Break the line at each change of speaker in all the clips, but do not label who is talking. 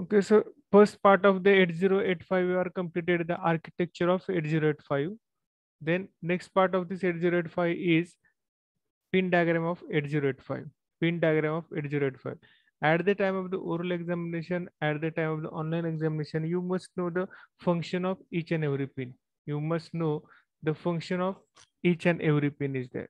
Okay, so first part of the 8085 we are completed the architecture of 8085. Then next part of this 8085 is pin diagram of 8085. Pin diagram of 8085. At the time of the oral examination, at the time of the online examination, you must know the function of each and every pin. You must know the function of each and every pin is there.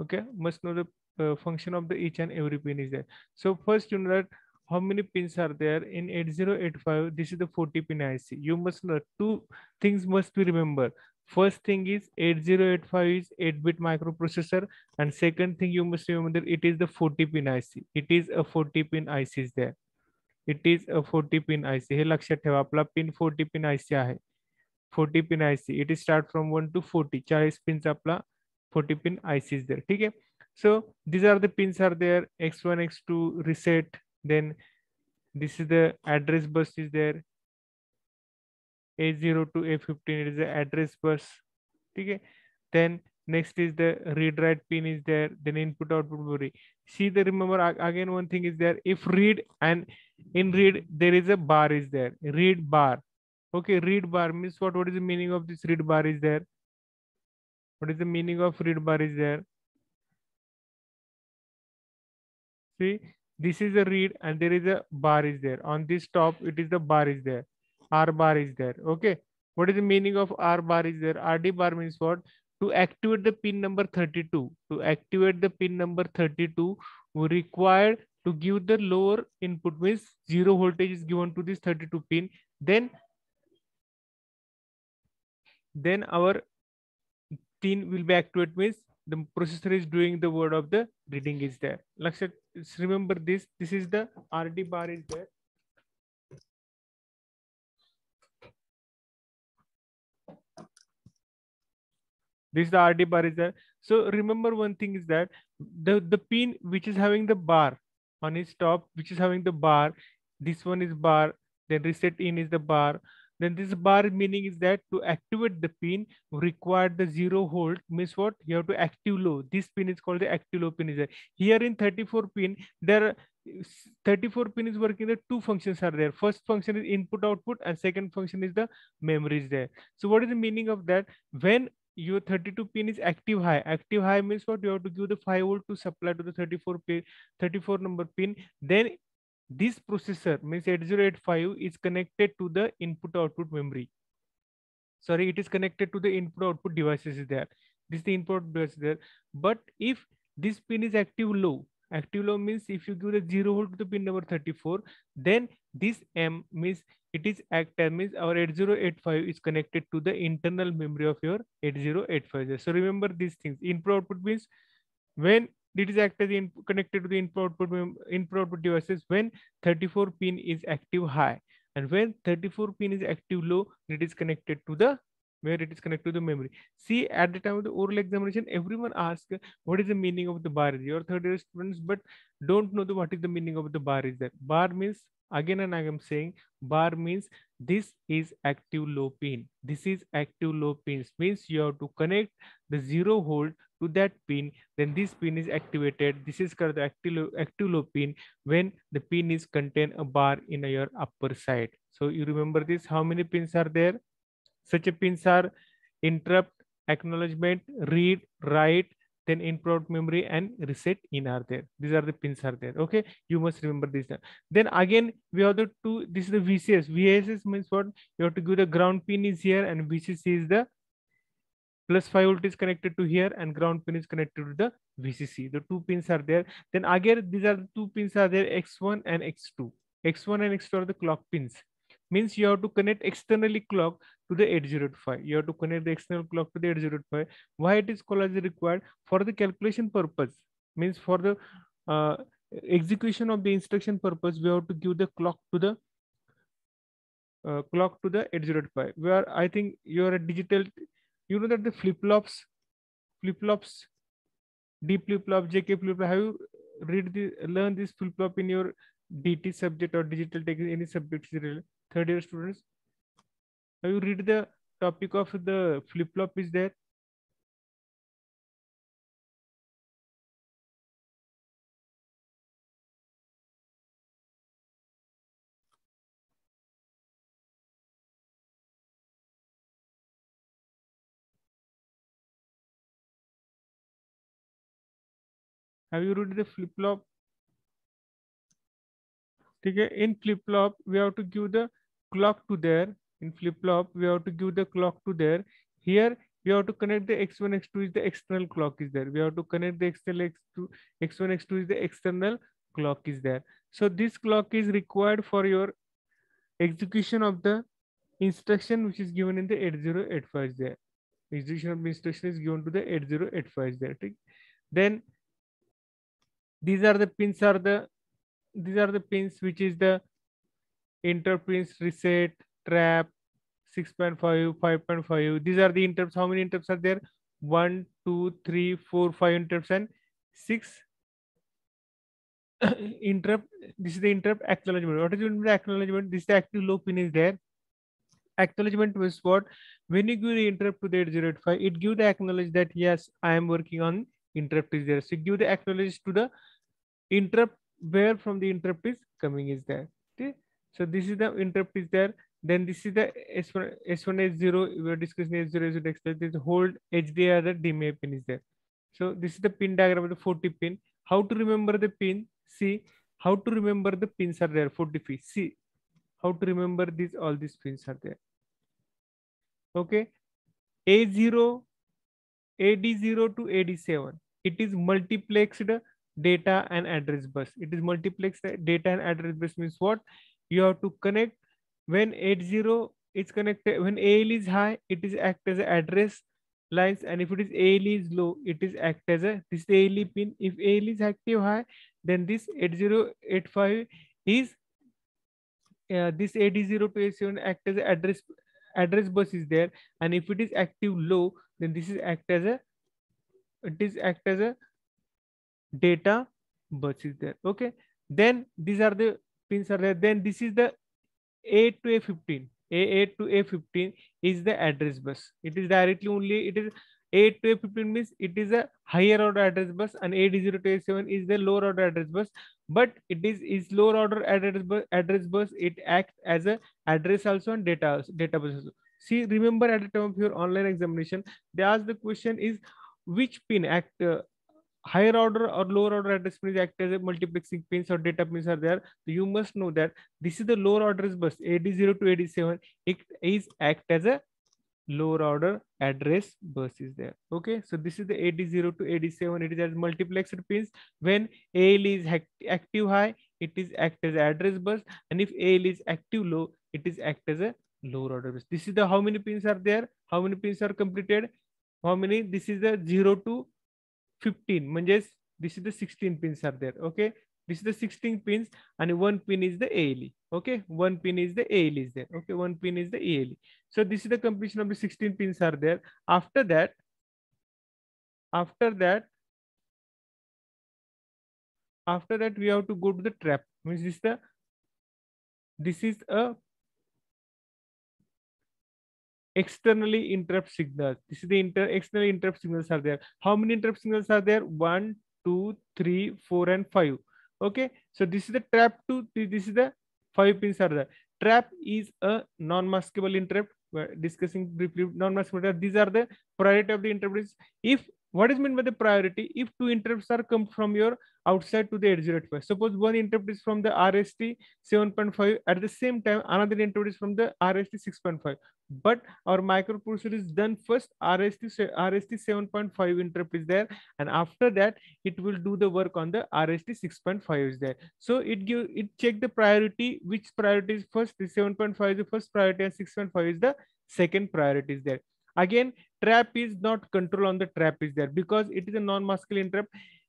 Okay, must know the uh, function of the each and every pin is there. So first you know that how many pins are there in 8085 this is the 40 pin IC you must know two things must be remember first thing is 8085 is 8 bit microprocessor and second thing you must remember that it is the 40 pin IC it is a 40 pin IC is there it is a 40 pin IC हे लक्षात ठेवा आपला pin 40 pin IC आहे 40 pin IC it is start from 1 to 40 40 pin आपला 40 pin IC is there ठीक है so these are the pins are there x1 x2 reset then this is the address bus is there. A0 to a15 it is the address bus okay? Then next is the read write pin is there then input output memory. See the remember again one thing is there if read and in read there is a bar is there read bar okay? Read bar means what what is the meaning of this read bar is there? What is the meaning of read bar is there see this is a read and there is a bar is there. On this top it is the bar is there. R bar is there. Okay. What is the meaning of r bar is there? Rd bar means what? To activate the pin number 32 to activate the pin number 32 we require to give the lower input means zero voltage is given to this 32 pin. Then then our pin will be activated means the processor is doing the word of the reading is there. Let's remember this. This is the RD bar is there. This is the RD bar is there. So remember one thing is that the, the pin which is having the bar on its top, which is having the bar, this one is bar, then reset in is the bar, then this bar meaning is that to activate the pin require the zero hold. Means what? You have to active low. This pin is called the active low pin. Is there here in 34 pin there 34 pin is working the two functions are there. First function is input output and second function is the memory is there. So what is the meaning of that? When your 32 pin is active high active high means what? You have to give the 5 volt to supply to the 34 pin 34 number pin. Then this processor means 8085 is connected to the input output memory. Sorry it is connected to the input output devices there. This is the input device there. But if this pin is active low active low means if you give the zero volt to the pin number 34 then this m means it is active means our 8085 is connected to the internal memory of your 8085 so remember these things. Input output means when it is active in, connected to the input output, input output devices when 34 pin is active high. And when 34 pin is active low it is connected to the where it is connected to the memory. See at the time of the oral examination everyone asks what is the meaning of the bar is? Your third year students but don't know the what is the meaning of the bar is that bar means again and i am saying bar means this is active low pin. This is active low pins. Means you have to connect the zero volt to that pin then this pin is activated. This is called the active active low pin when the pin is contain a bar in your upper side. So you remember this? How many pins are there? Such a pins are interrupt acknowledgement read write then input memory and reset in are there. These are the pins are there. Okay? You must remember this then again we have the two this is the vcs vcs means what? You have to give the ground pin is here and vcc is the plus 5 volt is connected to here and ground pin is connected to the vcc the two pins are there. Then again these are the two pins are there x1 and x2 x1 and x2 are the clock pins. Means you have to connect externally clock to the 805. you have to connect the external clock to the 805. why it is called as required? For the calculation purpose. Means for the uh, execution of the instruction purpose we have to give the clock to the uh, clock to the 8085 where i think you are a digital you know that the flip-flops flip-flops d flip-flop jk flip-flop have you read the learn this flip-flop in your dt subject or digital tech any subject third year students? Have you read the topic of the flip-flop is there Have you read the flip-flop? Okay, in flip-flop, we have to give the clock to there. In flip-flop, we have to give the clock to there. Here, we have to connect the x1, x2 is the external clock is there. We have to connect the external x2, x1, x2 is the external clock is there. So this clock is required for your execution of the instruction which is given in the 8085 is there. Execution of instruction is given to the 8085 is there. Then these are the pins are the these are the pins which is the interrupt reset trap 6.5 5.5 these are the interrupts how many interrupts are there? One two three four five interrupts and six interrupt this is the interrupt acknowledgement. What is the acknowledgement? This is active low pin is there. Acknowledgement was what? When you give the interrupt to the 8085 it give the acknowledge that yes i am working on interrupt is there. So give the acknowledge to the interrupt where from the interrupt is coming is there. Okay so this is the interrupt is there. Then this is the s1 s1 s0 we are discussing s0 s0 express this hold hdr the dma pin is there. So this is the pin diagram of the 40 pin. How to remember the pin? See how to remember the pins are there 40 feet see how to remember these all these pins are there. Okay? A0 ad0 to ad7 it is multiplexed data and address bus. It is multiplexed data and address bus means what? You have to connect. When 80 is connected. When AL is high it is act as address lines. And if it is AL is low it is act as a this AL pin. If AL is active high then this 8085 is uh, this AD0 to A7 act as address address bus is there. And if it is active low then this is act as a it is act as a data bus is there. Okay then these are the pins are there. Then this is the a to a15 a8 to a15 is the address bus. It is directly only it is a to a15 means it is a higher order address bus and a0 to A7 is the lower order address bus. But it is is lower order address bus address bus it acts as a address also and data data bus also. see remember at the time of your online examination they ask the question is which pin act uh, higher order or lower order address pins act as a multiplexing pins or data pins are there. So you must know that this is the lower address bus AD0 to AD7 it is act as a lower order address bus is there. Okay so this is the AD0 to AD7 it is as multiplexed pins. When AL is active high it is act as address bus. And if AL is active low it is act as a lower order bus. This is the how many pins are there? How many pins are completed? How many? This is the 0 to 15 म्हणजेच this is the 16 pins are there okay this is the 16 pins and one pin is the ALE okay one pin is the ALE is there okay one pin is the ALE so this is the completion of the 16 pins are there after that after that after that we have to go to the trap means this the this is a externally interrupt signals. This is the inter external interrupt signals are there. How many interrupt signals are there? One, two, three, four, and five. Okay, so this is the trap two. This is the five pins are there. Trap is a non-maskable interrupt. We're discussing briefly non-maskable. These are the priority of the interrupts. If what is meant by the priority? If two interrupts are come from your outside to the 8085. Suppose one interrupt is from the RST 7.5. At the same time, another interrupt is from the RST 6.5. But our microprocessor is done first. RST RST 7.5 interrupt is there, and after that, it will do the work on the RST 6.5 is there. So it give it check the priority. Which priority is first? The 7.5 is the first priority, and 6.5 is the second priority is there. Again, trap is not control on the trap is there because it is a non-maskable interrupt.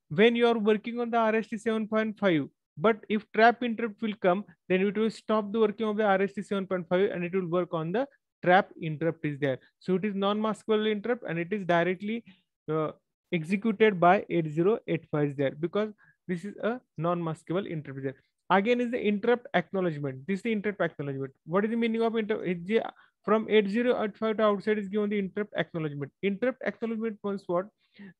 When you are working on the RST 7.5, but if trap interrupt will come, then it will stop the working of the RST 7.5 and it will work on the trap interrupt is there. So it is non-maskable interrupt and it is directly uh, executed by 8085 is there because this is a non-maskable interrupt there. Again is the interrupt acknowledgement. This is the interrupt acknowledgement. What is the meaning of interrupt? From 8085 to outside is given the interrupt acknowledgement. Interrupt acknowledgement means what?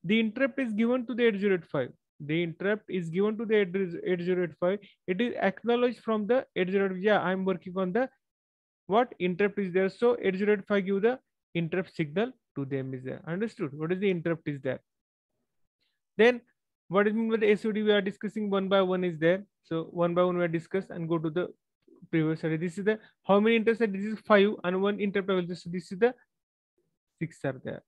The interrupt is given to the 8085. The interrupt is given to the 8085. It is acknowledged from the 8085. Yeah, I'm working on the what interrupt is there. So 8085 give the interrupt signal to them is there. Understood? What is the interrupt is there? Then what is mean by the SOD? We are discussing one by one is there. So one by one we are discussed and go to the previous study. This is the how many interrupts? This is five and one interrupt. So this is the six are there.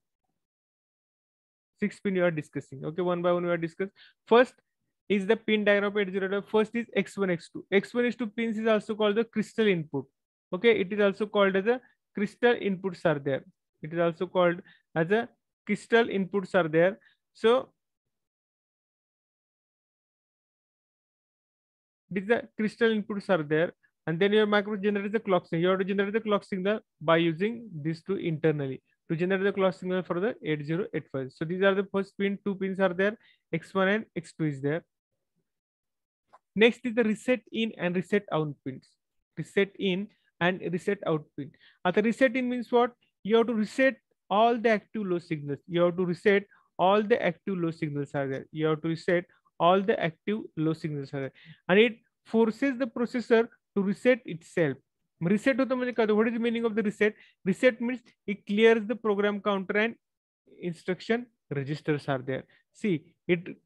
Six pin you are discussing. Okay, one by one we are discussing. First is the pin diagram of 805. First is X1, X2. X1, X2 pins is also called the crystal input. Okay, it is also called as a crystal inputs are there. It is also called as a crystal inputs are there. So this the crystal inputs are there. And then your micro generates the clock signal. You have to generate the clock signal by using these two internally to generate the clock signal for the 8085. So these are the first pin, two pins are there, X1 and X2 is there. Next is the reset in and reset out pins. Reset in and reset out pin. At the reset in means what? You have to reset all the active low signals. You have to reset all the active low signals are there. You have to reset all the active low signals are there. And it forces the processor to reset itself. Reset होतं म्हणजे काय what is the meaning of the reset? Reset means it clears the program counter and instruction registers are there. See, it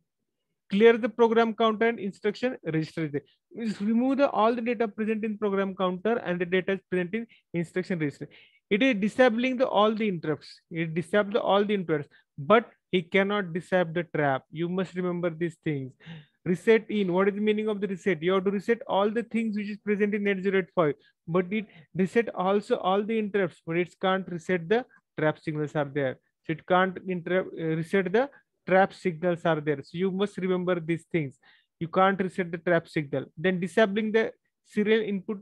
clear the program counter and instruction register is there. Means remove the, all the data present in program counter and the data is present in instruction register. It is disabling the all the interrupts. It disables the, all the interrupts, but he cannot disable the trap. You must remember these things. Reset in. What is the meaning of the reset? You have to reset all the things which is present in 8085, but it reset also all the interrupts, but it can't reset the trap signals are there. So it can't interrupt, uh, reset the trap signals are there. So you must remember these things. You can't reset the trap signal. Then disabling the serial input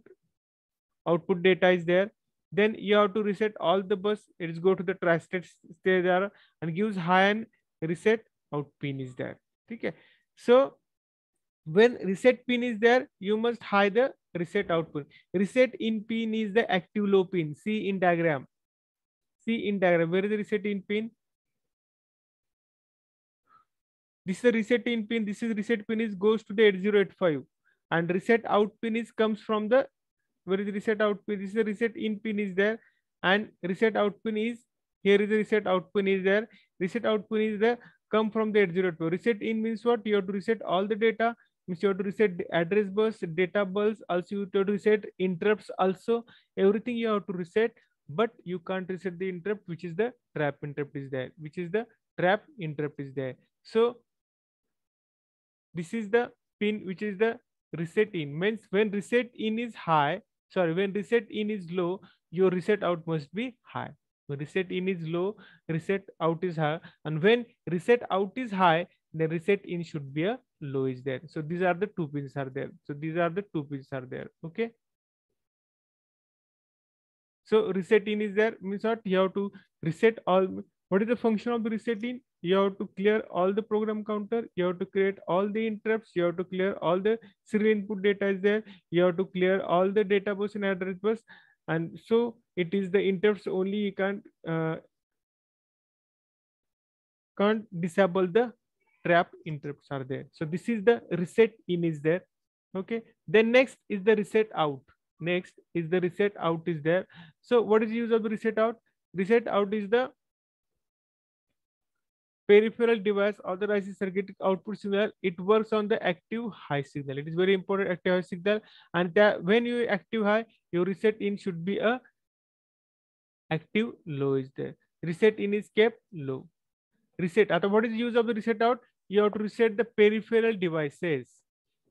output data is there. Then you have to reset all the bus. It is go to the tri-stated state there and gives high and reset out pin is there. Okay. So when reset pin is there, you must hide the reset output. Reset in pin is the active low pin. See in diagram. See in diagram. Where is the reset in pin? This is the reset in pin. This is reset pin is goes to the 8085 and reset out pin is comes from the where is the reset out pin? This is the reset in pin is there and reset out pin is here is the reset out pin is there. Reset out pin is there come from the 8085. Reset in means what? You have to reset all the data. Means you have to reset address bus, data bus. Also you have to reset interrupts. Also everything you have to reset, but you can't reset the interrupt, which is the trap interrupt is there, which is the trap interrupt is there. So this is the pin which is the reset in means when reset in is high sorry when reset in is low your reset out must be high when reset in is low reset out is high and when reset out is high then reset in should be a low is there. So these are the two pins are there. So these are the two pins are there. Okay. So reset in is there. Means what? You have to reset all what is the function of the reset in? You have to clear all the program counter. You have to create all the interrupts. You have to clear all the serial input data is there. You have to clear all the data bus and address bus. And so it is the interrupts only you can't uh, can't disable the trap interrupts are there. So this is the reset in is there. Okay. Then next is the reset out. Next is the reset out is there. So what is the use of the reset out? Reset out is the peripheral device authorizes circuit output signal. It works on the active high signal. It is very important active high signal. And that when you active high your reset in should be a active low is there. Reset in is kept low. Reset. What is the use of the reset out you have to reset the peripheral devices.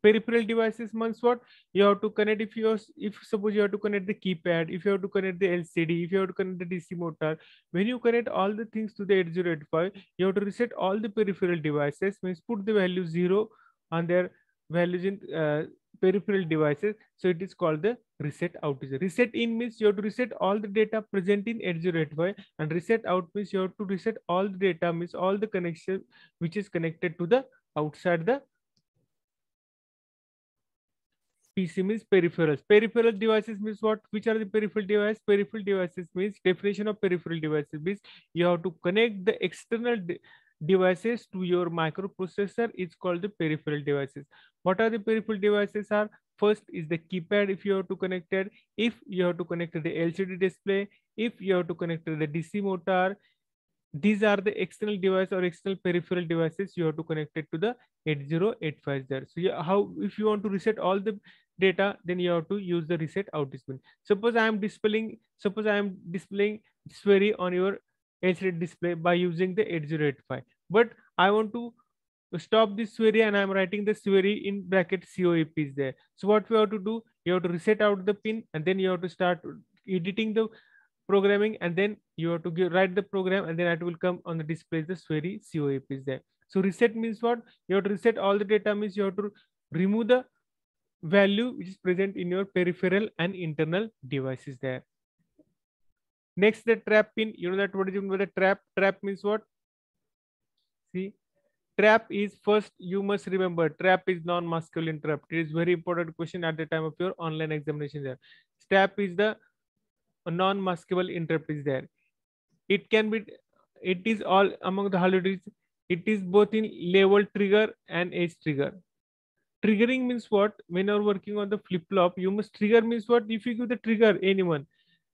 Peripheral devices means what? You have to connect if you if suppose you have to connect the keypad if you have to connect the lcd if you have to connect the dc motor. When you connect all the things to the 8085 you have to reset all the peripheral devices means put the value zero on their values in uh, peripheral devices so it is called the reset out reset in means you have to reset all the data present in 8085 and reset out means you have to reset all the data means all the connection which is connected to the outside the PC means peripherals. Peripheral devices means what? Which are the peripheral devices? Peripheral devices means definition of peripheral devices means you have to connect the external devices to your microprocessor. It's called the peripheral devices. What are the peripheral devices are? First is the keypad if you have to connect it. If you have to connect the LCD display. If you have to connect the DC motor. these are the external device or external peripheral devices you have to connect it to the 8085 there. So yeah, how if you want to reset all the data, then you have to use the reset out display. Suppose I am displaying, suppose I am displaying query on your LCD display by using the 8085. But I want to stop this query and I'm writing the query in bracket COEP is there. So what we have to do, you have to reset out the pin and then you have to start editing the programming and then you have to give, write the program and then it will come on the display the query COEP is there. So reset means what? You have to reset all the data means you have to remove the value which is present in your peripheral and internal devices there. Next, the trap pin. You know that what is mean by the trap? Trap means what? See, trap is first you must remember trap is non-maskable interrupt. It is very important question at the time of your online examination there. Trap is the non-maskable interrupt is there. It can be, it is all among the holidays. It is both in level trigger and edge trigger triggering means what when you're working on the flip-flop you must trigger means what if you give the trigger anyone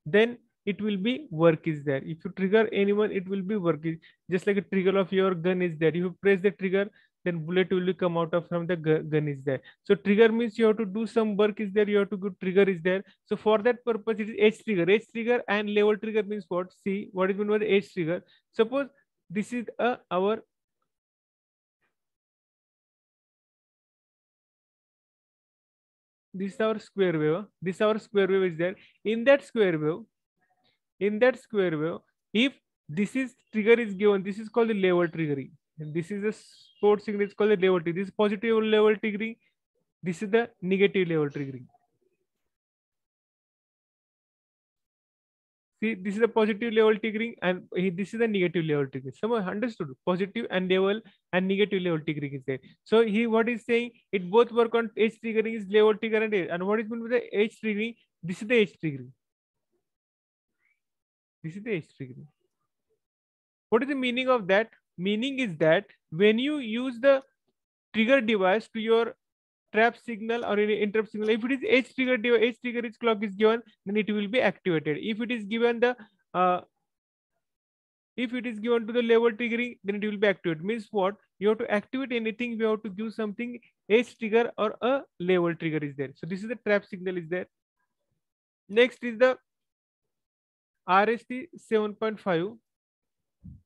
then it will be work is there. If you trigger anyone it will be work just like a trigger of your gun is there. If you press the trigger then bullet will come out of from the gun is there. So trigger means you have to do some work is there you have to go trigger is there. So for that purpose it is edge trigger. Edge trigger and level trigger means what? See what is meant by edge trigger? Suppose this is a our this is our square wave. This is our square wave is there. In that square wave in that square wave if this is trigger is given this is called the level triggering and this is a sport signal it's called the level this is positive level triggering this is the negative level triggering See, this is a positive level triggering and this is a negative level triggering. Someone understood positive and level and negative level triggering is there. So he what is saying it both work on edge triggering is level trigger and. And what is meant with the edge triggering? This is the edge triggering. This is the edge triggering. What is the meaning of that? Meaning is that when you use the trigger device to your trap signal or any interrupt signal. If it is edge trigger, edge trigger is clock is given, then it will be activated. If it is given the uh, if it is given to the level triggering, then it will be activated. Means what? You have to activate anything, we have to give something edge trigger or a level trigger is there. So this is the trap signal is there. Next is the RST 7.5.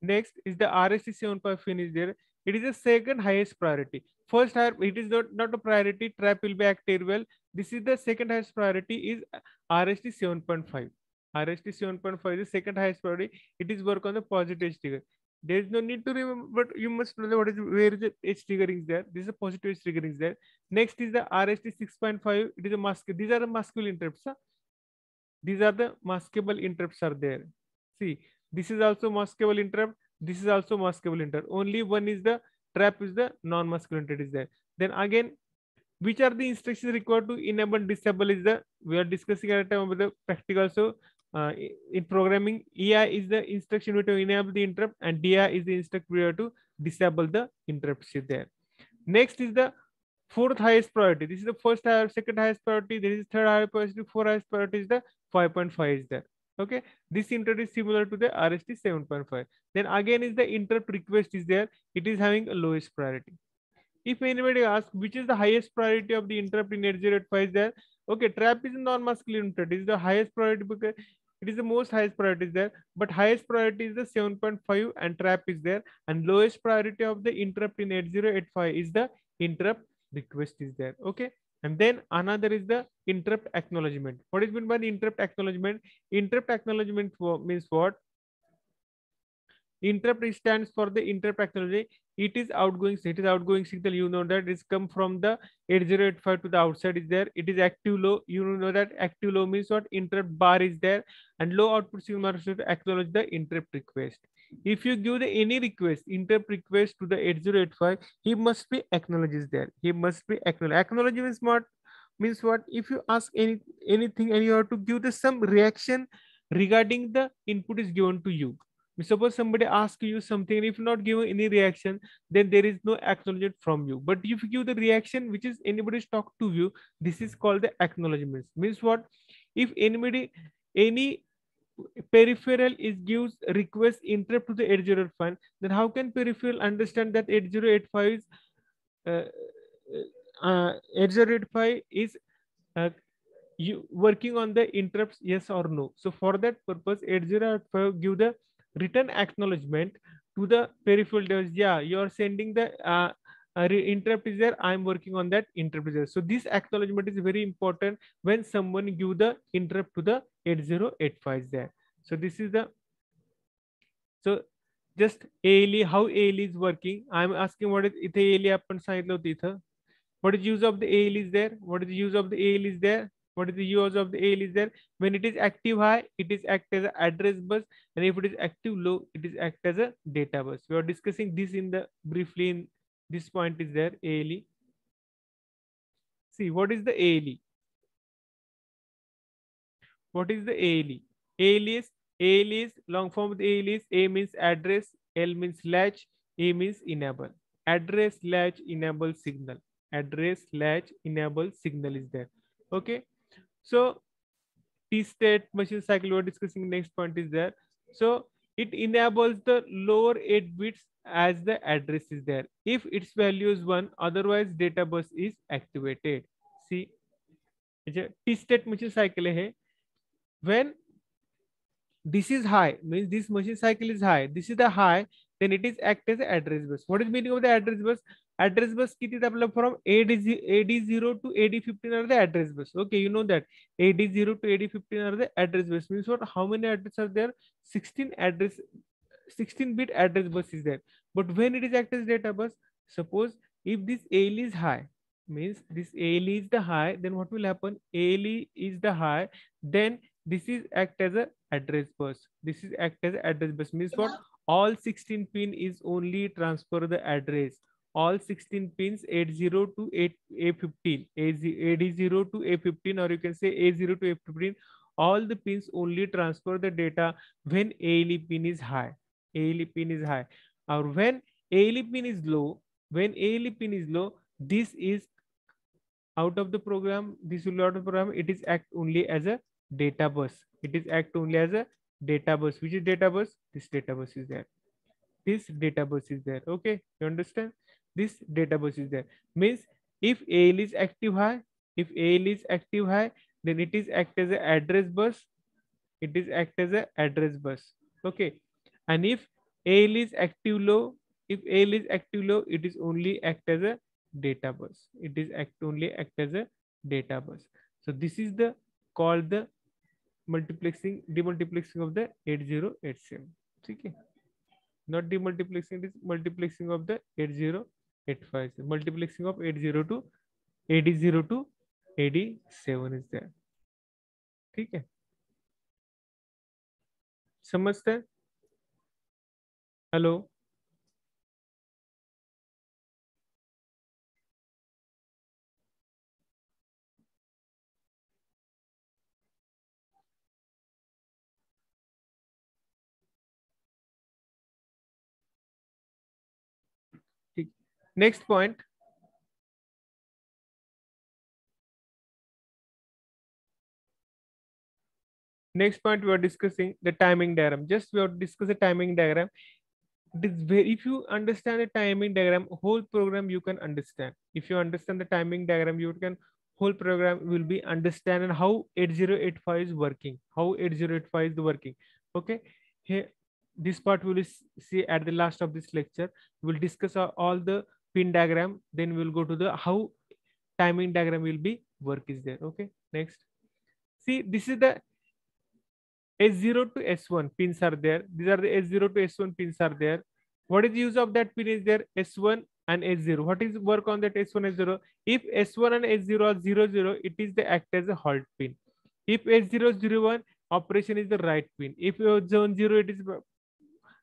Next is the RST 7.5 is there. It is the second highest priority. First it is not, not a priority. Trap will be active well. This is the second highest priority is rst 7.5 rst 7.5 is the second highest priority. It is work on the positive trigger. There is no need to remember but you must know what is where is the edge triggering is there. This is a positive edge triggering is there. Next is the rst 6.5 it is a mask these are the maskable interrupts huh? These are the maskable interrupts are there see this is also maskable interrupt this is also maskable interrupt only one is the trap is the non-maskable interrupt is there. Then again, which are the instructions required to enable disable is the, we are discussing at a time about the practical. So uh, in programming, EI is the instruction to enable the interrupt and DI is the instruction to disable the interrupts there. Next is the fourth highest priority. This is the first second highest priority. This is third highest priority. Fourth highest priority is the 5.5 is there. Okay, this interrupt is similar to the RST 7.5. Then again is the interrupt request is there. It is having a lowest priority. If anybody asks which is the highest priority of the interrupt in 8085 is there. Okay, trap is non-maskable interrupt. It is the highest priority because it is the most highest priority is there. But highest priority is the 7.5 and trap is there. And lowest priority of the interrupt in 8085 is the interrupt request is there. Okay. And then another is the interrupt acknowledgement. What is meant by the interrupt acknowledgement? Interrupt acknowledgement means what? Interrupt stands for the interrupt acknowledgement. It is outgoing. It is outgoing signal. You know that it's come from the 8085 to the outside is there. It is active low. You know that active low means what? Interrupt bar is there, and low output signal should acknowledge the interrupt request. If you give the any request, interrupt request to the 8085, he must be acknowledges there. He must be acknowledged. Acknowledge means what? Means what? If you ask any anything and you have to give the some reaction regarding the input is given to you suppose somebody asks you something if not given any reaction then there is no acknowledgement from you but if you give the reaction which is anybody's talk to you this is called the acknowledgement means what if anybody any peripheral is gives request interrupt to the 8085 then how can peripheral understand that 8085 is uh, uh, 8085 is uh, you working on the interrupts yes or no? So for that purpose 8085 give the written acknowledgement to the peripheral device. Yeah you are sending the uh, uh, interrupt is there i'm working on that interrupt is there. So this acknowledgement is very important when someone give the interrupt to the 8085 is there so this is the so just ALE, how ALE is working. I'm asking what is इथे ALE आपण सांगितलं होतं इथं. What is use of the ALE is there? What is the use of the ALE is there? What is the use of the ALE is there? When it is active high, it is act as an address bus. And if it is active low, it is act as a data bus. We are discussing this in the briefly in this point is there, ALE. See, what is the ALE? What is the ALE? ALE is ALE is long form of ALE is A means address, L means latch, E means enable. Address latch enable signal. Address latch enable signal is there. Okay. So T-state machine cycle we're discussing next point is there. So it enables the lower 8 bits as the address is there. If its value is 1, otherwise data bus is activated. See, T-state machine cycle hai. When this is high means this machine cycle is high this is the high then it is act as address bus. What is meaning of the address bus? Address bus kiti develop from AD, AD0 to AD15 are the address bus. Okay you know that AD0 to AD15 are the address bus. Means what how many address are there? 16 address 16 bit address bus is there. But when it is act as data bus suppose if this ALE is high means this ALE is the high then what will happen? ALE is the high then this is act as a address bus. This is act as address bus means what? All 16 pin is only transfer the address. All 16 pins 80 to 8 a15 ad0 to a15 or you can say a0 to a15 all the pins only transfer the data when ALE pin is high. ALE pin is high. Or when ALE pin is low when ALE pin is low this is out of the program. This will out of the program. It is act only as a data bus. It is act only as a data bus. Which is data bus? This data bus is there. This data bus is there. Okay you understand? This data bus is there. Means if AL is active high if AL is active high then it is act as a address bus. It is act as a address bus. Okay and if AL is active low if AL is active low it is only act as a data bus. It is act only act as a data bus. So this is the called the multiplexing demultiplexing of the eight zero eight same ठीक है not demultiplexing is multiplexing of the eight zero eight five से multiplexing of eight zero two AD zero two AD seven is that ठीक है समझते हैं hello Next point. Next point we are discussing the timing diagram. Just we are discuss the timing diagram. It is very, if you understand the timing diagram, whole program you can understand. If you understand the timing diagram, you can whole program will be understand how 8085 is working, how 8085 is working. Okay. Here, this part we will see at the last of this lecture. We'll discuss all the pin diagram then we'll go to the how timing diagram will be work is there. Okay next. See this is the s0 to s1 pins are there. These are the s0 to s1 pins are there. What is the use of that pin is there? S1 and s0 what is work on that s1 s0 if s1 and s0 are 0 0 it is the act as a halt pin. If s0 is 01 operation is the right pin. If zone 0 it is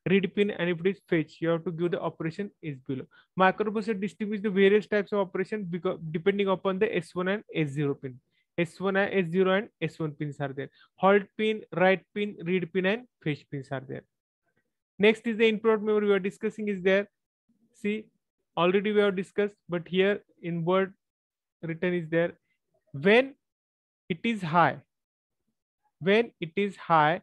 read pin and if it is fetch you have to give the operation is below. Microprocessor distinguish the various types of operation because depending upon the s1 and s0 pin. S1 and s0 and s1 pins are there. Halt pin write pin read pin and fetch pins are there. Next is the input memory we are discussing is there. See already we have discussed but here in word written is there. When it is high when it is high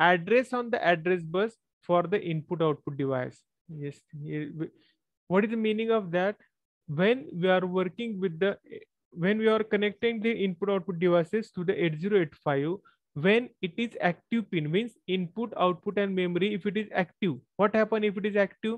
address on the address bus for the input output device. Yes. What is the meaning of that? When we are working with the, when we are connecting the input output devices to the 8085, when it is active pin means input, output and memory. If it is active, what happen if it is active?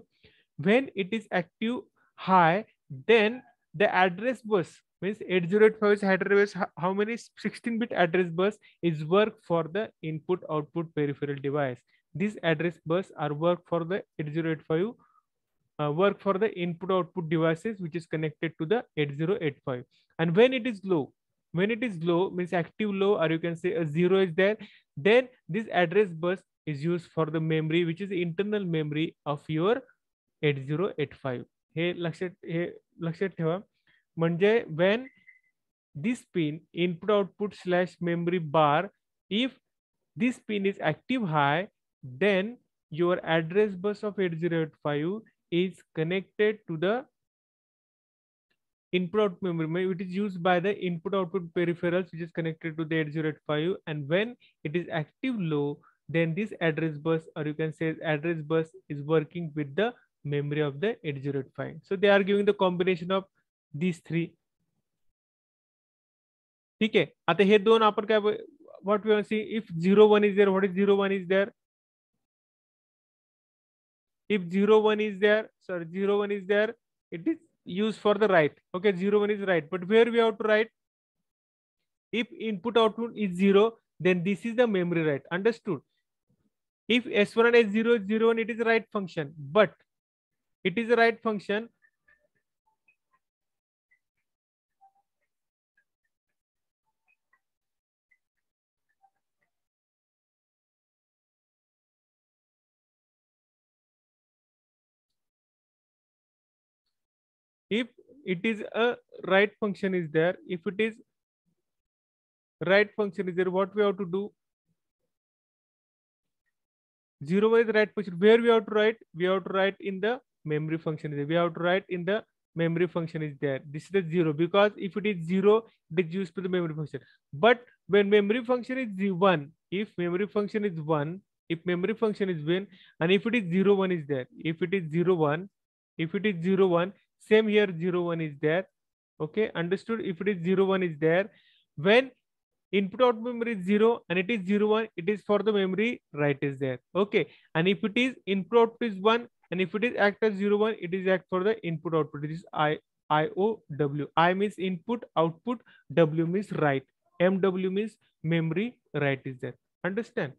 When it is active high, then the address bus means 8085 address how many 16-bit address bus is work for the input output peripheral device. This address bus are work for the 8085 uh, work for the input output devices which is connected to the 8085 and when it is low when it is low means active low or you can say a zero is there then this address bus is used for the memory which is the internal memory of your 8085 हे लक्षात हे लक्षात ठेवा म्हणजे when this pin input output slash memory bar if this pin is active high then your address bus of 8085 is connected to the input output memory it is used by the input output peripherals which is connected to the 8085 and when it is active low then this address bus or you can say address bus is working with the memory of the 8085 so they are giving the combination of these three ठीक आहे आता हे दोन आपण काय what we C if zero one is there what is zero one is there if 0 1 is there sorry 0 1 is there it is used for the write okay 0 1 is right. But where we have to write? If input output is 0 then this is the memory write understood? If s1 and s0 is 0 and it is write function. But it is a write function if it is a write function is there if it is write function is there what we have to do? Zero is write function where we have to write? We have to write in the memory function we have to write in the memory function is there. This is the zero because if it is zero it is used to the memory function. But when memory function is one if memory function is one if memory function is one and if it is zero one is there if it is zero one if it is zero one same here 0 1 is there. Okay understood. If it is 0 1 is there when input output memory is 0 and it is 0 1 it is for the memory write is there. Okay and if it is input output is 1 and if it is act as 0 1 it is act for the input output. It is i i o w. I means input output w means write mw means memory write is there. Understand?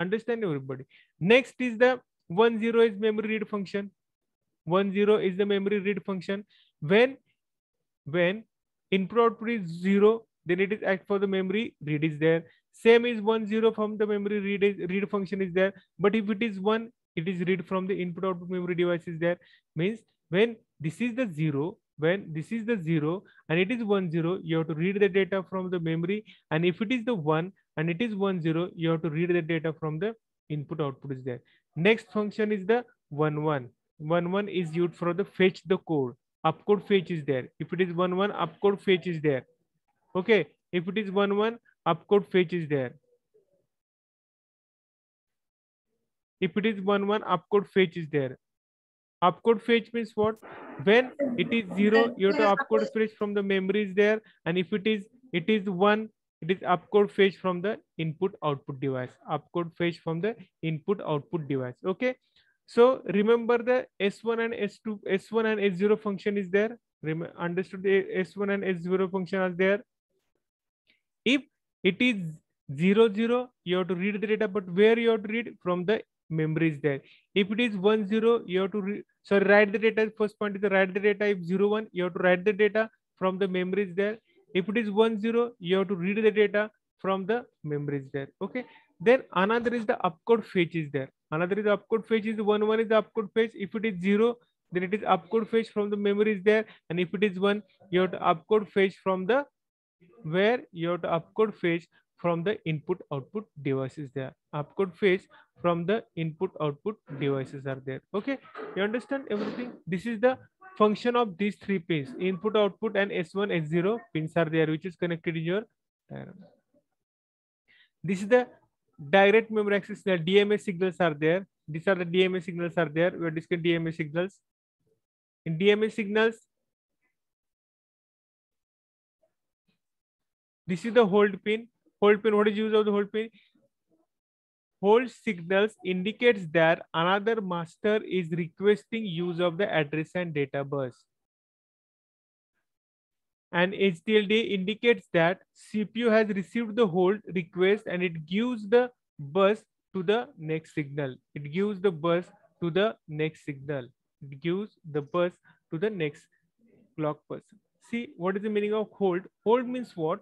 Understand everybody. Next is the 1 0 is memory read function one zero is the memory read function. When when input is zero then it is act for the memory read is there. Same is one zero from the memory read is, read function is there. But if it is one it is read from the input output memory device is there. Means when this is the zero when this is the zero and it is one zero you have to read the data from the memory. And if it is the one and it is one zero you have to read the data from the input output is there. Next function is the one one one one is used for the fetch the code. Upcode fetch is there. If it is one one upcode fetch is there. Okay if it is one one upcode fetch is there. If it is one one upcode fetch is there. Upcode fetch means what? When it is zero you have to upcode fetch from the memory is there. And if it is it is one it is upcode fetch from the input output device. Upcode fetch from the input output device. Okay so remember the S1 and S2, S1 and S0 function is there. Rem understood the S1 and S0 function are there. If it is 0, 0, you have to read the data, but where you have to read from the memory is there. If it is 1, 0, you have to so write the data. First point is to write the data. If 0, 1, you have to write the data from the memory is there. If it is 1, 0, you have to read the data from the memory is there. Okay. Then another is the upcode fetch is there. Another is the upcode fetch is one, one is the upcode fetch. If it is zero, then it is upcode fetch from the memory is there. And if it is one, you have to upcode fetch from the where you have to upcode fetch from the input output devices there. Upcode fetch from the input output devices are there. Okay, you understand everything? This is the function of these three pins input output and s1 s0 pins are there which is connected in your diagram this is the direct memory access, the DMA signals are there. These are the DMA signals are there. We are discussing DMA signals. In DMA signals, this is the hold pin. Hold pin, what is use of the hold pin? Hold signals indicates that another master is requesting use of the address and data bus. And HDLD indicates that CPU has received the hold request and it gives the bus to the next signal. It gives the bus to the next signal. It gives the bus to the next clock person. See, what is the meaning of hold? Hold means what?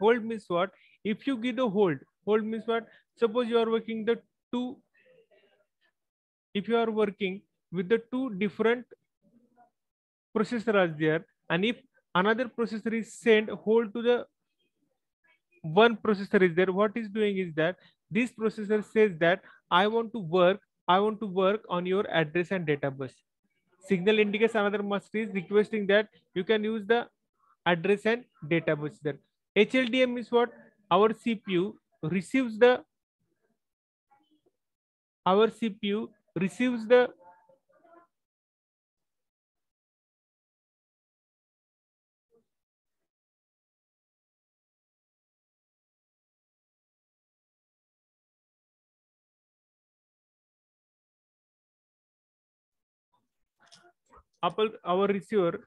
Hold means what? If you give the hold, hold means what? Suppose you are working the two, if you are working with the two different processors there, and if another processor is sent hold to the one processor is there, what is doing is that this processor says that I want to work, I want to work on your address and data bus. Signal indicates another master is requesting that you can use the address and data bus there. HLDM is what? Our CPU receives the our CPU receives the our receiver,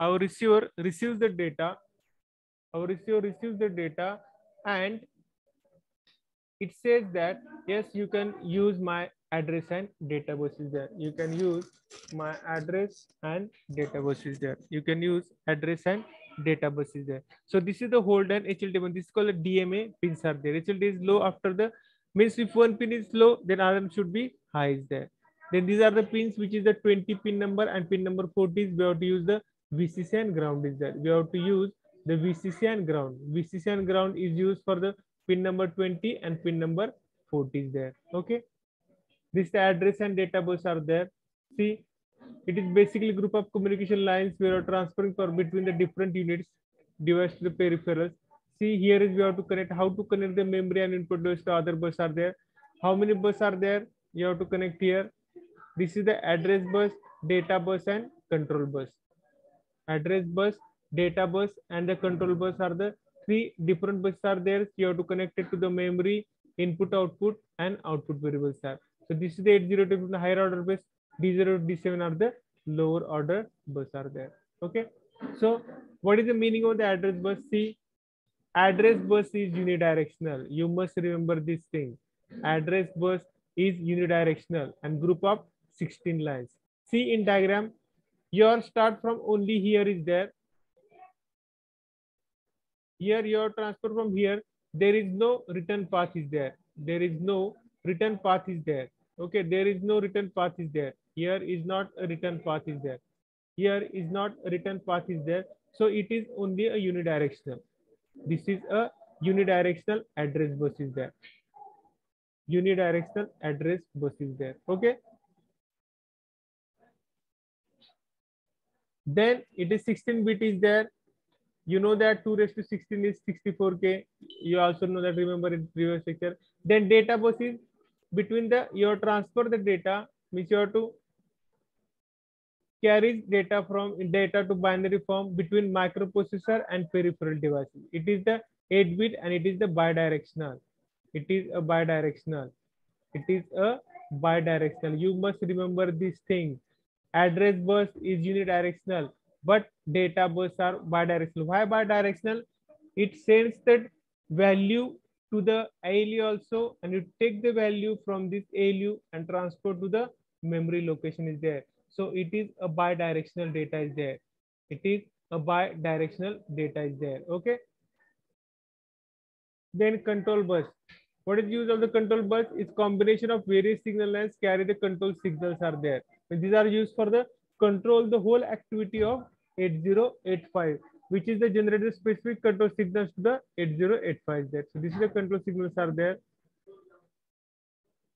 our receiver receives the data, our receiver receives the data and it says that, yes, you can use my address and data bus is there. You can use my address and data bus is there. You can use address and data bus is there. So this is the hold and HLD. This is called a DMA pins are there. HLD is low after the means if one pin is low then other should be high is there. Then these are the pins which is the 20 pin number and pin number 40 is we have to use the vcc and ground is there. We have to use the vcc and ground. Vcc and ground is used for the pin number 20 and pin number 40 is there. Okay? This the address and data bus are there. See it is basically group of communication lines we are transferring for between the different units device to the peripherals see here is we have to connect how to connect the memory and input device to other bus are there. How many bus are there? You have to connect here. This is the address bus data bus and control bus. Address bus data bus and the control bus are the three different buses are there. You have to connect it to the memory input output and output variables are. So this is the 802 the higher order bus. D0 d7 are the lower order bus are there. Okay? So what is the meaning of the address bus? See address bus is unidirectional. You must remember this thing. Address bus is unidirectional and group of 16 lines. See in diagram your start from only here is there. Here your transfer from here there is no return path is there. There is no return path is there. Okay there is no return path is there. Here is not a return path is there. Here is not a return path is there. So it is only a unidirectional this is a unidirectional address bus is there. Unidirectional address bus is there. Okay. Then it is 16 bit is there. You know that 2 raised to 16 is 64K. You also know that remember in previous lecture. Then data bus is between the your transfer the data means you have to carries data from data to binary form between microprocessor and peripheral devices. It is the 8 bit and it is the bidirectional. It is a bidirectional. It is a bidirectional. You must remember this thing. Address bus is unidirectional, but data bus are bidirectional. Why bidirectional? It sends that value to the ALU also, and you take the value from this ALU and transfer to the memory location is there. So it is a bidirectional data is there. It is a bidirectional data is there. Okay. Then control bus. What is use of the control bus? It's combination of various signal lines carry the control signals are there. And these are used for the control the whole activity of 8085, which is the generated specific control signals to the 8085 there. So this is the control signals are there.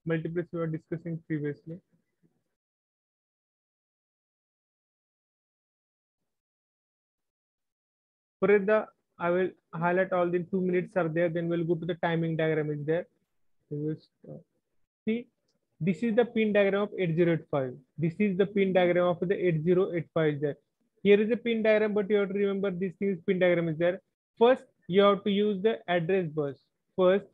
Multiplex we were discussing previously. For the I will highlight all the two minutes are there. Then we'll go to the timing diagram is there. We will. See, this is the pin diagram of 8085. This is the pin diagram of the 8085 is there. Here is a pin diagram, but you have to remember this pin diagram is there. First, you have to use the address bus. First,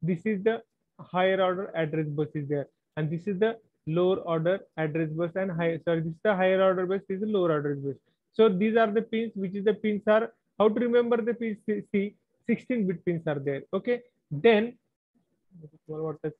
this is the higher order address bus is there and this is the lower order address bus and higher sorry this is the higher order bus this is the lower order bus. So these are the pins which is the pins are how to remember the pins? See 16 bit pins are there okay? Then what is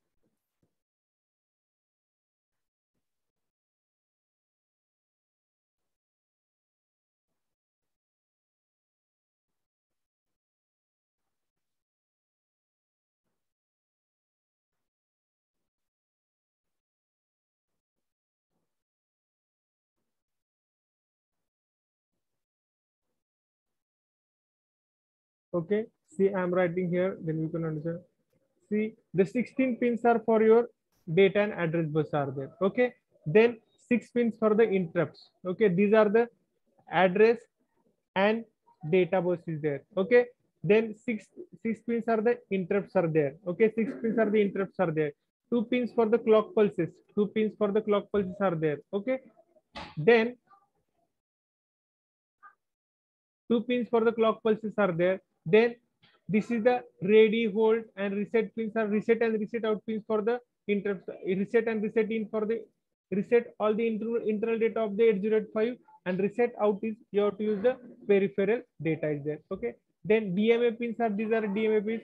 okay see i'm writing here then you can understand. See the 16 pins are for your data and address bus are there. Okay then six pins for the interrupts. Okay these are the address and data bus is there. Okay then six six pins are the interrupts are there. Okay six pins are the interrupts are there. Two pins for the clock pulses. Two pins for the clock pulses are there. Okay then two pins for the clock pulses are there then this is the ready, hold, and reset pins are reset and reset out pins for the interrupt, reset and reset in for the reset all the internal, internal data of the 8085 and reset out is you have to use the peripheral data is there. Okay. Then DMA pins are these are DMA pins.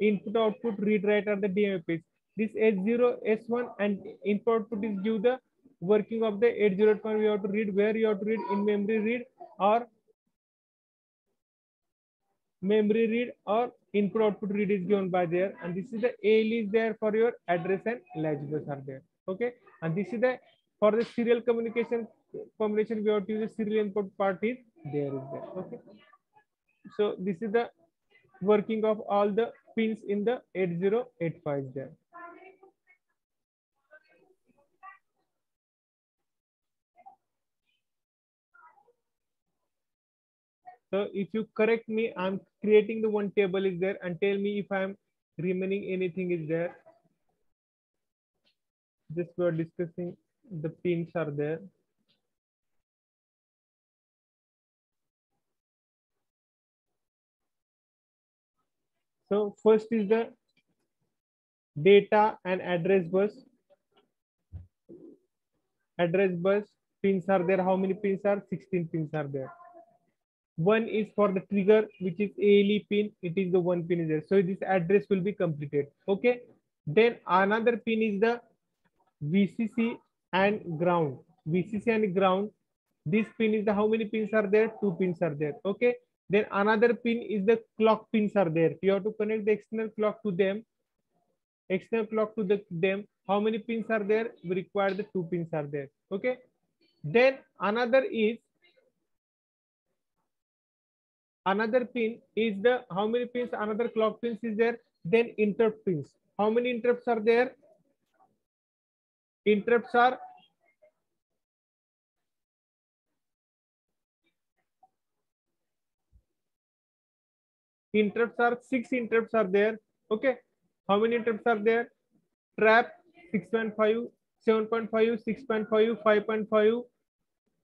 Input output read write are the DMA pins. This S0, S1 and input output is give the working of the 8085 you have to read where you have to read in memory read or memory read or input output read is given by there. And this is the AL is there for your address and bus are there. Okay? And this is the for the serial communication combination we have to use the serial input part is there is there. Okay? So this is the working of all the pins in the 8085 there So if you correct me, I'm creating the one table is there and tell me if I'm remaining anything is there. Just we're discussing the pins are there. So first is the data and address bus. Address bus pins are there. How many pins are? 16 pins are there. One is for the trigger, which is ALE pin. It is the one pin is there. So this address will be completed. Okay. Then another pin is the VCC and ground. VCC and ground. This pin is the how many pins are there? Two pins are there. Okay. Then another pin is the clock pins are there. You have to connect the external clock to them. External clock to the them. How many pins are there? We require the two pins are there. Okay. Then another is another pin is the how many pins another clock pins is there? Then interrupt pins. How many interrupts are there? Interrupts are interrupts are six interrupts are there. Okay. How many interrupts are there? Trap 6.5 7.5 6.5 5.5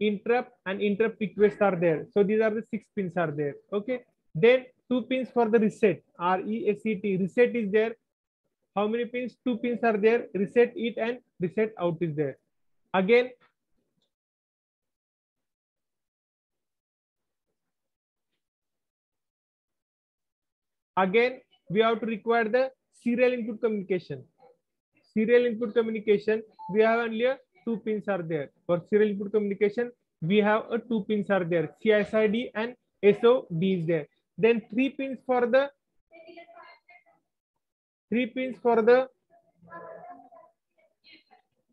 interrupt and interrupt requests are there. So these are the six pins are there. Okay. Then two pins for the reset. R-E-S-E-T. Reset is there. How many pins? Two pins are there. Reset it and reset out is there. Again, again, we have to require the serial input communication. Serial input communication, we have only a two pins are there. For serial input communication, we have a two pins are there. CSID and SOD is there. Then three pins for the three pins for the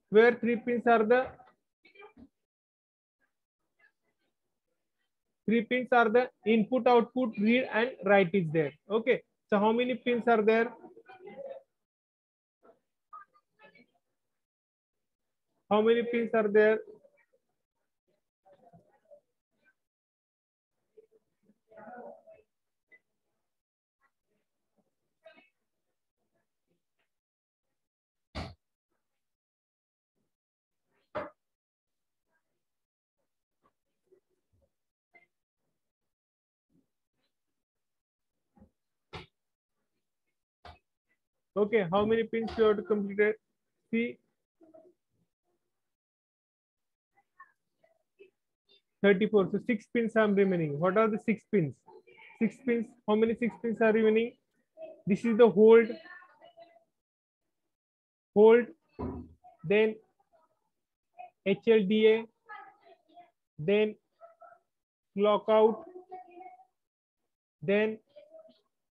where three pins are the three pins are the input output read and write is there okay so how many pins are there How many pins are there? Okay, how many pins you have to complete? See, 34. So six pins are remaining. What are the six pins? Six pins. How many six pins are remaining? This is the hold. Hold. Then HLDA. Then clock out. Then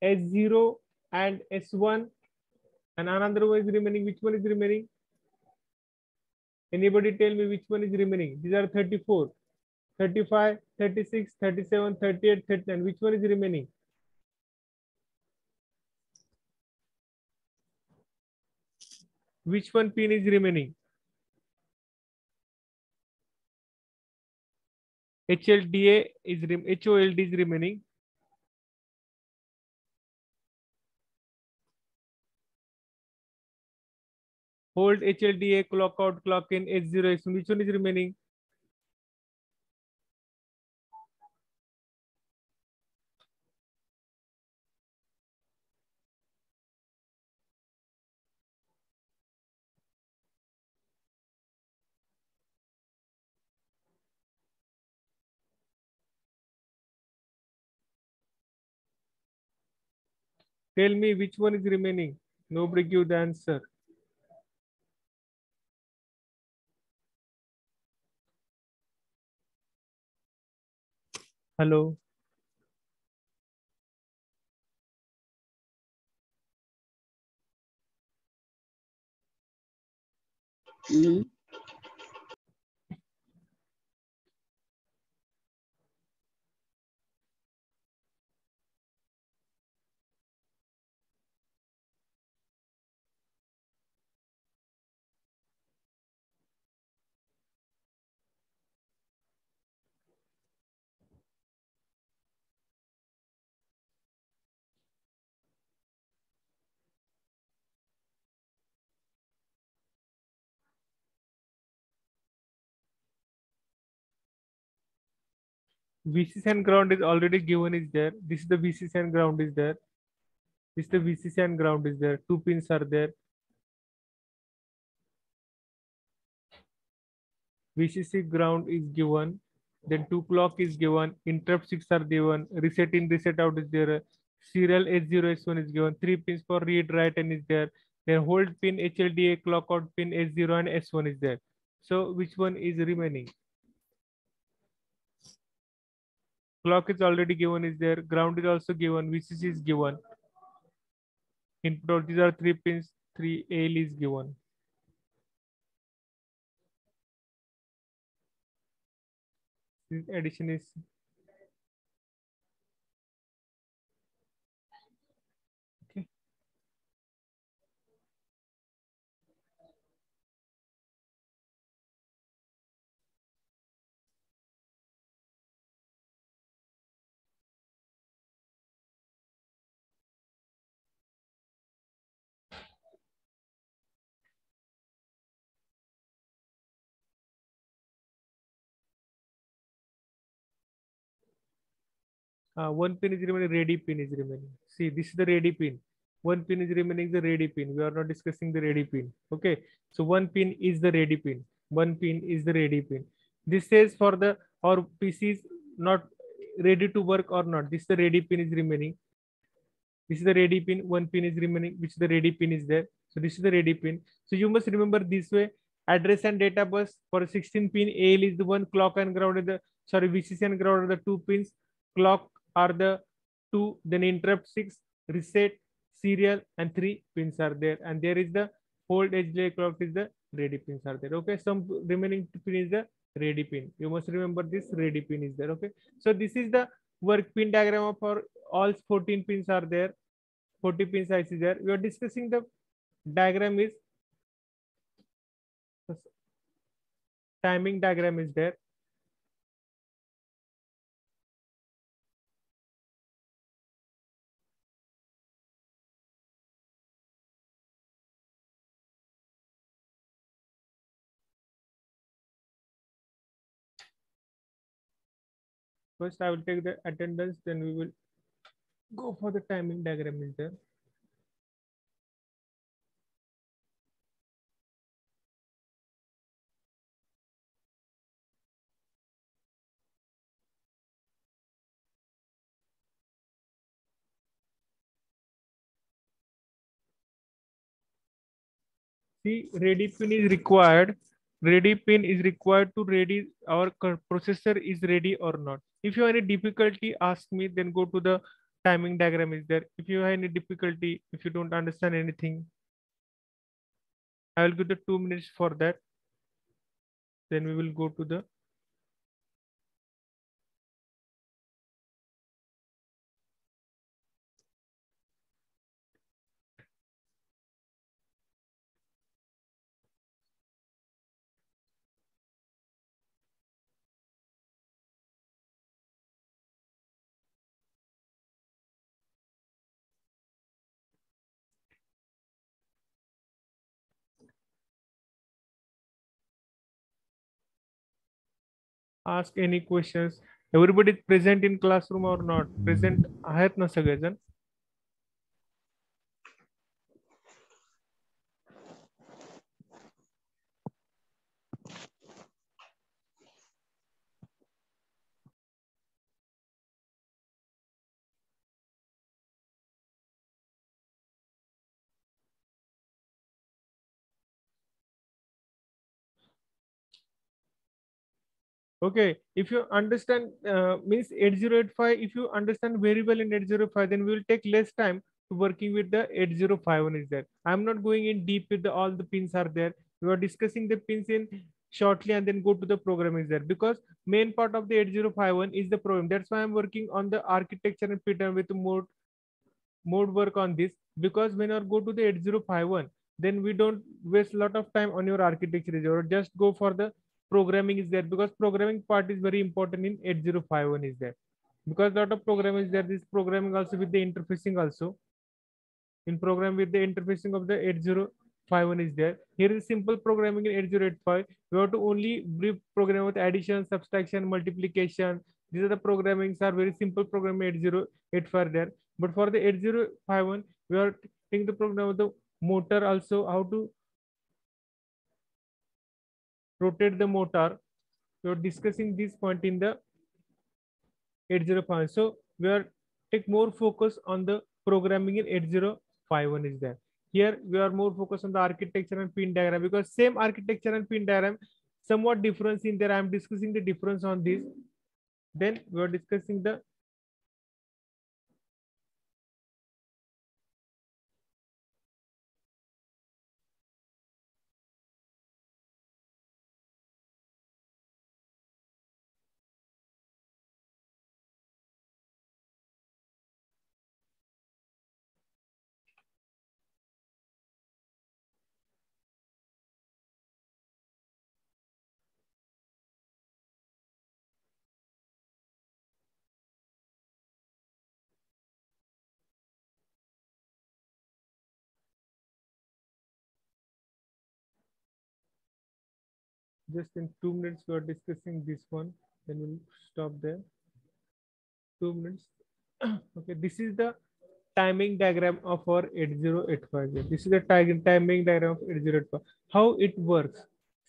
S0 and S1 and another one is remaining. Which one is remaining? Anybody tell me which one is remaining? These are 34, 35, 36, 37, 38, 39. Which one is remaining? Which one pin is remaining? HLDA is HOLD is remaining. hold HLDA, clock out, clock in, H0, H1. Which one is remaining? Tell me which one is remaining. Nobody give the answer. Hello.
Mhm.
VCC and ground is already given is there. This is the VCC and ground is there. This is the VCC and ground is there. Two pins are there. VCC ground is given. Then two clock is given. Interrupt six are given. Reset in, reset out is there. Serial H0, S1 is given. Three pins for read, write, and is there. Then hold pin, HLDA, clock out pin, H0 and S1 is there. So which one is remaining? Clock is already given is there? Ground is also given vcc is given. Input these are three pins three al is given. This addition is Uh, one pin is remaining, ready pin is remaining. See, this is the ready pin. One pin is remaining the ready pin. We are not discussing the ready pin. Okay. So one pin is the ready pin. One pin is the ready pin. This says for the or PC is not ready to work or not. This is the ready pin is remaining. This is the ready pin. One pin is remaining, which the ready pin is there. So this is the ready pin. So you must remember this way. Address and data bus for 16 pin AL is the one clock and ground is the sorry VCC and ground are the two pins. Clock are the two, then interrupt six, reset, serial, and three pins are there. And there is the hold HLA clock is the ready pins are there. Okay, some remaining pin is the ready pin. You must remember this ready pin is there. Okay, so this is the work pin diagram of our all 14 pins are there. 40 pins I see there. We are discussing the diagram is timing diagram is there. First, I will take the attendance, then we will go for the timing diagram is there. See, ready pin is required. Ready pin is required to ready our processor is ready or not. If you have any difficulty, ask me, then go to the timing diagram is there. If you have any difficulty, if you don't understand anything, I will give the two minutes for that. Then we will go to the ask any questions everybody is present in classroom or not present आहेत ना सगळेजण Okay, if you understand uh, means 8085, if you understand very well in 8085, then we will take less time to working with the 8051 is there. I'm not going in deep with the, all the pins are there. We are discussing the pins in shortly and then go to the program is there because main part of the 8051 is the program. That's why I'm working on the architecture and pattern with more more work on this because when you go to the 8051, then we don't waste a lot of time on your architecture or just go for the programming is there because programming part is very important in 8051 is there. Because lot of programming is there this programming also with the interfacing also. In program with the interfacing of the 8051 is there. Here is simple programming in 8085 we have to only brief program with addition subtraction multiplication. These are the programmings are very simple program 8085 there. But for the 8051 we are taking the program of the motor also how to rotate the motor. We are discussing this point in the 8051. So we are take more focus on the programming in 8051 is there. Here we are more focused on the architecture and pin diagram because same architecture and pin diagram somewhat difference in there. I am discussing the difference on this. Then we are discussing the just in two minutes we are discussing this one then we'll stop there. Two minutes. Okay this is the timing diagram of our 8085 this is the timing diagram of 8085 how it works?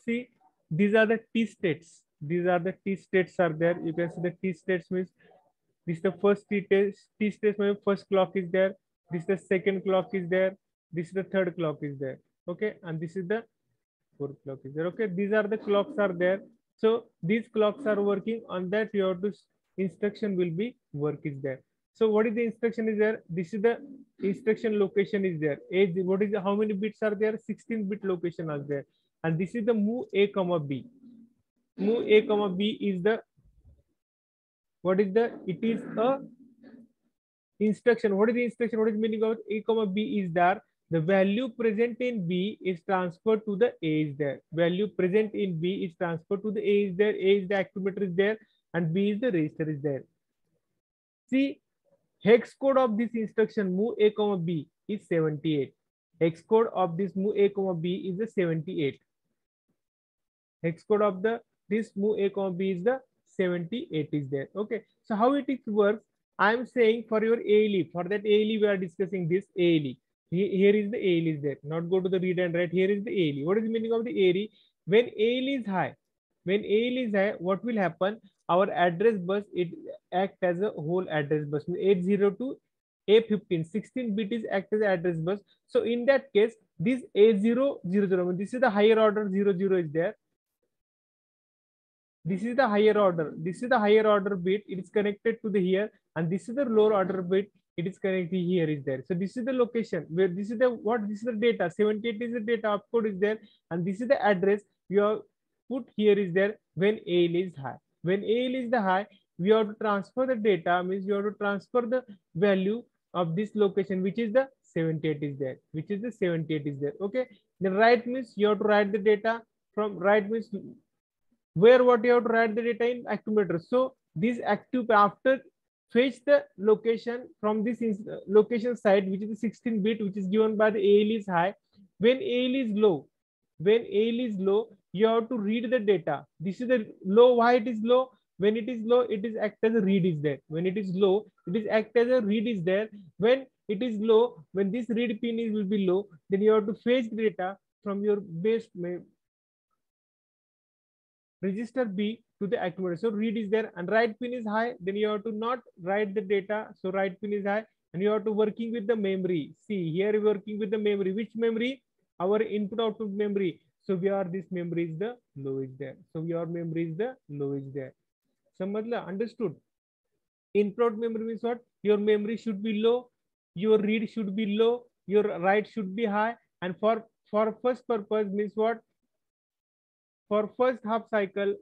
See these are the t states. These are the t states are there. You can see the t states means this is the first t test t states means first clock is there. This is the second clock is there. This is the third clock is there. Okay and this is the four clock is there. Okay these are the clocks are there. So these clocks are working on that you have to instruction will be work is there. So what is the instruction is there? This is the instruction location is there. Age what is the, how many bits are there? 16 bit location are there. And this is the move a comma b. Move a comma b is the what is the it is a instruction. What is the instruction? What is meaning of a comma b is there the value present in B is transferred to the A is there. Value present in B is transferred to the A is there. A is the accumulator is there and B is the register is there. See, hex code of this instruction move A comma B is 78. Hex code of this move A comma B is the 78. Hex code of the this move A comma B is the 78 is there. Okay. So how it works? I am saying for your ALE, for that ALE we are discussing this ALE. Here is the ALE is there. Not go to the read and write. Here is the ALE. What is the meaning of the ALE? When ALE is high, when ALE is high, what will happen? Our address bus, it act as a whole address bus. 802 A15, 16 bit is act as address bus. So in that case, this A000, this is the higher order 00 is there. This is the higher order. This is the higher order bit. It is connected to the here and this is the lower order bit it is connected here is there. So this is the location where this is the what this is the data. 78 is the data code is there and this is the address you have put here is there when AL is high. When AL is the high we have to transfer the data means you have to transfer the value of this location which is the 78 is there which is the 78 is there okay? The write means you have to write the data from write means where what you have to write the data in accumulator so this active after fetch the location from this location site, which is the 16 bit, which is given by the AL is high. When AL is low, when AL is low, you have to read the data. This is the low. Why it is low? When it is low, it is act as a read is there. When it is low, it is act as a read is there. When it is low, when this read pin is will be low, then you have to fetch data from your base register B to the accumulator. So read is there and write pin is high, then you have to not write the data. So write pin is high and you have to working with the memory. See here working with the memory. Which memory? Our input output memory. So we are this memory is the low is there. So your memory is the low is there. So understood. Input memory means what? Your memory should be low. Your read should be low. Your write should be high. And for for first purpose means what? For first half cycle,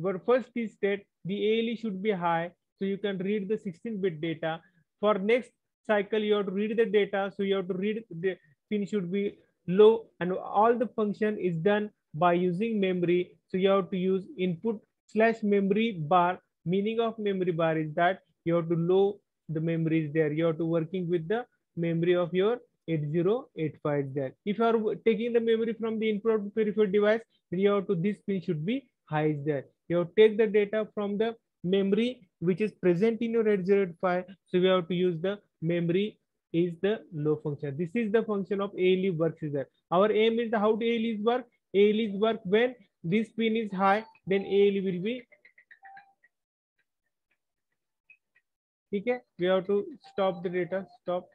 for first is that the ALE should be high. So you can read the 16-bit data. For next cycle, you have to read the data. So you have to read the pin should be low and all the function is done by using memory. So you have to use input slash memory bar. Meaning of memory bar is that you have to low the memory is there. You have to working with the memory of your 8085 there. If you are taking the memory from the input peripheral device, then you have to this pin should be high there. You have to take the data from the memory which is present in your 8085. So we have to use the memory is the low function. This is the function of ALE works is there. Our aim is how the ALE work. ALE work when this pin is high, then ALE will be okay. We have to stop the data. Stop.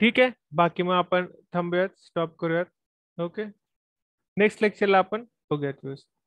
ठीक है? बाकी मैं अपन थांबूयात stop करूयात okay next लेक्चरला आपण बघूयात व्यवस्थित.